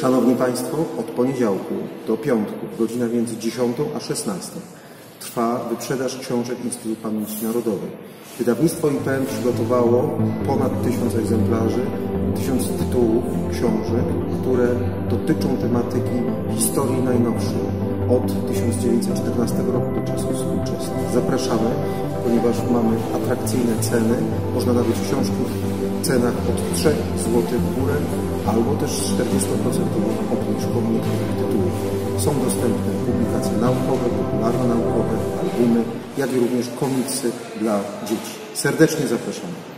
Szanowni Państwo, od poniedziałku do piątku, godzina między 10 a 16 trwa wyprzedaż książek Instytutu Pamięci Narodowej. Wydawnictwo IPN przygotowało ponad tysiąc egzemplarzy, tysiąc tytułów książek, które dotyczą tematyki historii najnowszej od 1914 roku do współczesnych. Zapraszamy, ponieważ mamy atrakcyjne ceny. Można nabyć książki w cenach od 3 zł w górę albo też 40% obniżką niektórych tytułów. Są dostępne publikacje naukowe, popularno-naukowe, albumy, jak i również komiksy dla dzieci. Serdecznie zapraszamy.